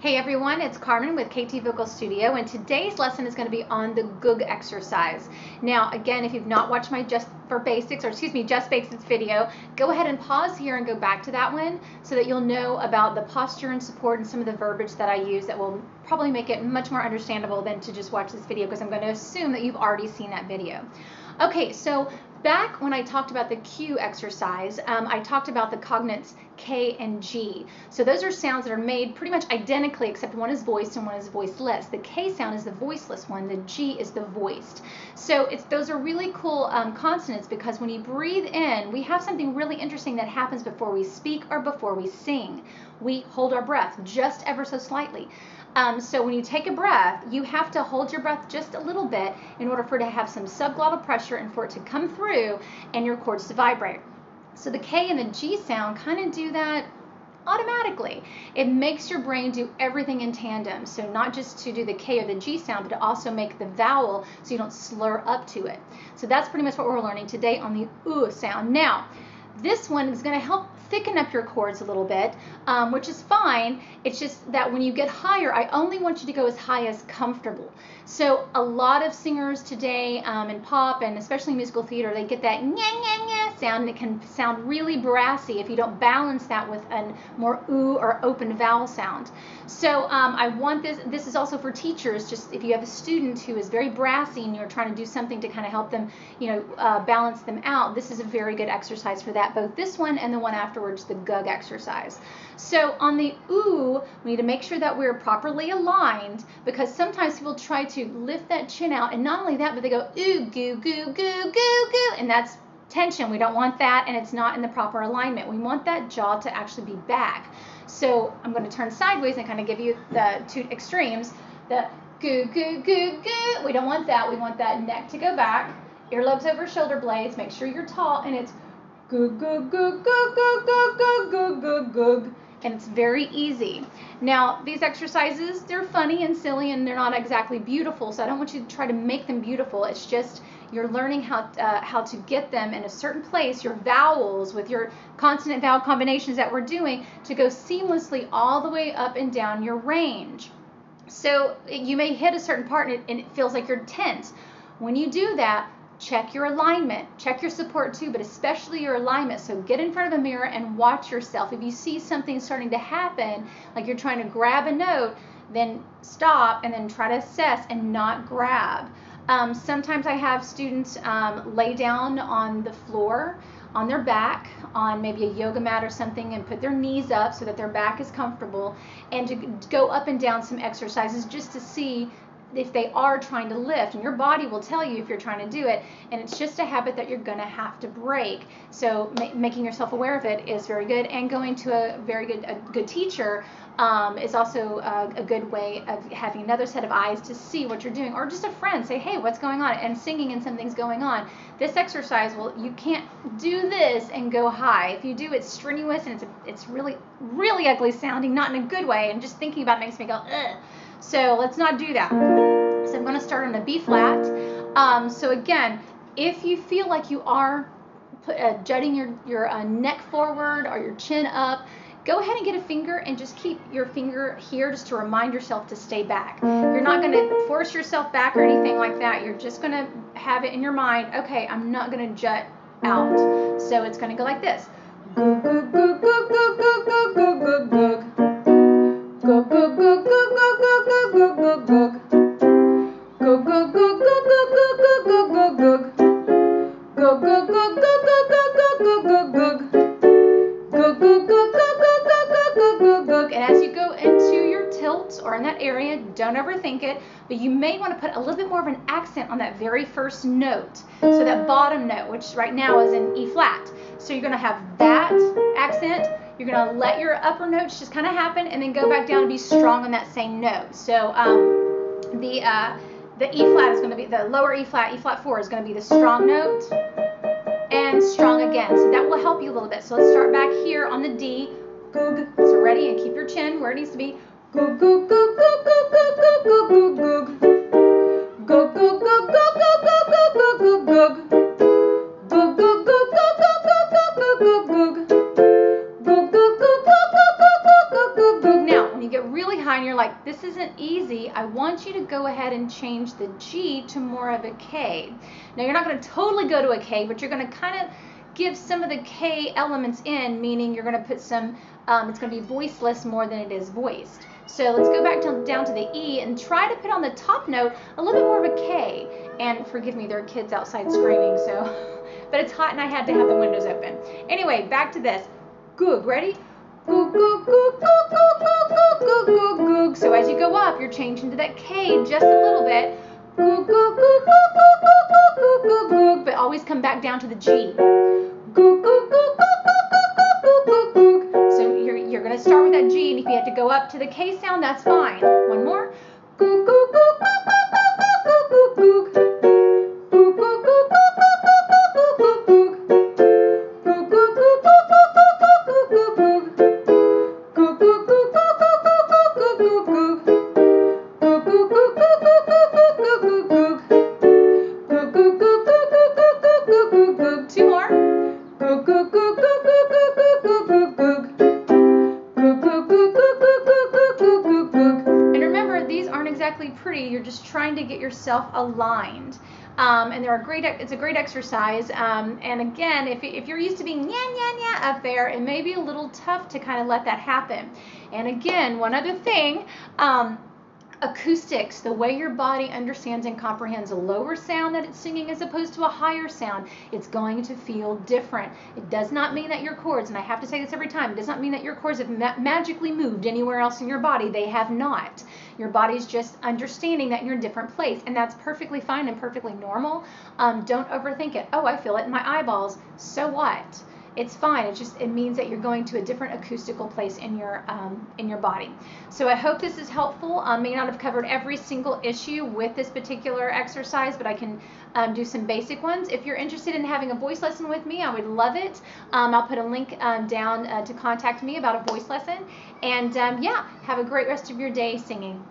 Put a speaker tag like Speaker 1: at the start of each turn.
Speaker 1: Hey everyone, it's Karmyn with KT Vocal Studio, and today's lesson is going to be on the Goog exercise. Now, again, if you've not watched my Just for Basics, or excuse me, Just Basics video, go ahead and pause here and go back to that one so that you'll know about the posture and support and some of the verbiage that I use that will probably make it much more understandable than to just watch this video because I'm going to assume that you've already seen that video. Okay, so back when I talked about the Q exercise, um, I talked about the cognates K and G. So those are sounds that are made pretty much identically except one is voiced and one is voiceless. The K sound is the voiceless one, the G is the voiced. So it's those are really cool um, consonants because when you breathe in, we have something really interesting that happens before we speak or before we sing. We hold our breath just ever so slightly. Um, so when you take a breath, you have to hold your breath just a little bit in order for it to have some subglottal pressure and for it to come through and your cords to vibrate. So the K and the G sound kind of do that automatically. It makes your brain do everything in tandem. So not just to do the K or the G sound, but to also make the vowel so you don't slur up to it. So that's pretty much what we're learning today on the U sound. Now, this one is going to help thicken up your cords a little bit, um, which is fine. It's just that when you get higher, I only want you to go as high as comfortable. So a lot of singers today um, in pop and especially musical theater, they get that nya nya nya sound and it can sound really brassy if you don't balance that with a more ooh or open vowel sound. So um, I want this, this is also for teachers, just if you have a student who is very brassy and you're trying to do something to kind of help them, you know, uh, balance them out, this is a very good exercise for that, both this one and the one afterwards, the gug exercise. So on the ooh, we need to make sure that we're properly aligned because sometimes people try to lift that chin out and not only that, but they go ooh, goo, goo, goo, goo, goo, and that's tension. We don't want that and it's not in the proper alignment. We want that jaw to actually be back. So I'm going to turn sideways and kind of give you the two extremes. The goo, goo, goo, goo. We don't want that. We want that neck to go back. Earlobes over shoulder blades. Make sure you're tall and it's goo, goo, goo, goo, goo, goo, goo, goo, goo, goo. And it's very easy. Now, these exercises, they're funny and silly and they're not exactly beautiful. So I don't want you to try to make them beautiful. It's just you're learning how, uh, how to get them in a certain place, your vowels with your consonant vowel combinations that we're doing to go seamlessly all the way up and down your range. So you may hit a certain part and it, and it feels like you're tense. When you do that, check your alignment, check your support too, but especially your alignment. So get in front of a mirror and watch yourself. If you see something starting to happen, like you're trying to grab a note, then stop and then try to assess and not grab. Um, sometimes I have students um, lay down on the floor on their back on maybe a yoga mat or something and put their knees up so that their back is comfortable and to go up and down some exercises just to see if they are trying to lift and your body will tell you if you're trying to do it and it's just a habit that you're going to have to break. So ma- making yourself aware of it is very good and going to a very good a good teacher um, is also a, a, good way of having another set of eyes to see what you're doing or just a friend say hey what's going on? And singing and something's going on. This exercise well you can't do this and go high. If you do it's strenuous and it's a, it's really really ugly sounding not in a good way and just thinking about it makes me go Ugh. So let's not do that. So I'm going to start on a B flat. Um, so again, if you feel like you are put, uh, jutting your, your uh, neck forward or your chin up, go ahead and get a finger and just keep your finger here just to remind yourself to stay back. You're not going to force yourself back or anything like that. You're just going to have it in your mind, okay, I'm not going to jut out. So it's going to go like this. Go, go, go, go, go, go, go. Or in that area, don't overthink it, but you may want to put a little bit more of an accent on that very first note. So that bottom note, which right now is in E flat. So you're going to have that accent, you're going to let your upper notes just kind of happen and then go back down and be strong on that same note. So um, the uh, the E flat is going to be the lower E flat, E flat 4 is going to be the strong note and strong again. So that will help you a little bit. So let's start back here on the D. Goog. So ready and keep your chin where it needs to be. Goog, goog, goog, goog. Goog, goog, goog, goog, goog, goog, goog, goog, goog. Now, when you get get really high and you're like, this isn't easy, I want you to go ahead and change the G to more of a K. Now you're not going to totally go to a K, but you're going to kind of give some of the K elements in, meaning you're going to put some, um, it's going to be voiceless more than it is voiced. So let's go back to, down to the E and try to put on the top note a little bit more of a K. And forgive me, there are kids outside screaming, so, but it's hot and I had to have the windows open. Anyway, back to this. Goog, ready? Goog, goog, goog, goog, goog, goog, goog, goog, goog. So as you go up, you're changing to that K just a little bit. Goog, goog, goog, goog, goog, goog, goog, goog, goog, but always come back down to the G. start with that G, and if you had to go up to the K sound, that's fine. One more. Pretty. You're just trying to get yourself aligned. Um, and they're a great, it's a great exercise. Um, and again, if, if you're used to being yeah, yeah, yeah up there, it may be a little tough to kind of let that happen. And again, one other thing, um, acoustics, the way your body understands and comprehends a lower sound that it's singing as opposed to a higher sound, it's going to feel different. It does not mean that your cords, and I have to say this every time, it does not mean that your cords have ma magically moved anywhere else in your body. They have not. Your body's just understanding that you're in a different place, and that's perfectly fine and perfectly normal. Um, don't overthink it. Oh, I feel it in my eyeballs. So what? It's fine. It just it means that you're going to a different acoustical place in your um, in your body. So I hope this is helpful. I may not have covered every single issue with this particular exercise, but I can um, do some basic ones. If you're interested in having a voice lesson with me, I would love it. Um, I'll put a link um, down uh, to contact me about a voice lesson. And um, yeah, have a great rest of your day singing.